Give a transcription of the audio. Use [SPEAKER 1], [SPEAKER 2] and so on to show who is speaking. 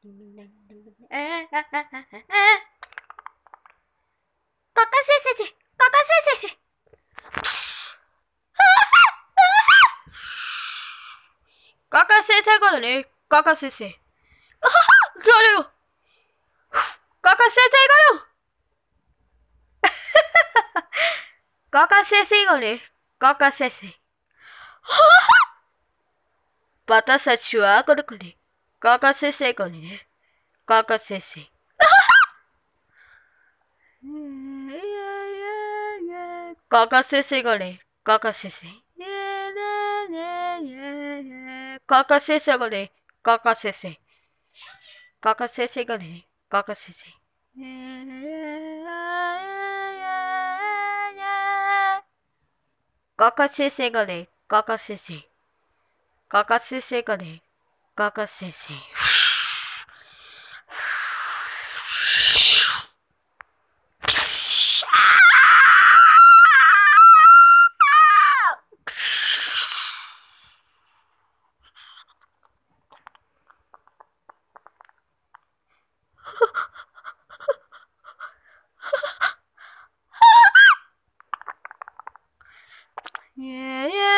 [SPEAKER 1] カカ先生カカ先生
[SPEAKER 2] カカ先生からね。カカ先生。あははそれよ。カカ先生がよ。カカ先生がね。カカ先生。はは私たちはこの子に。カカ先生がね。カカ先生。カカ先生がね。カカ先生。カカ先生がね。カカ先生。カカ先生がね。カカ先生。カカ先生がね。カカ先生。カカ先生がね。哥哥，姐姐。耶耶。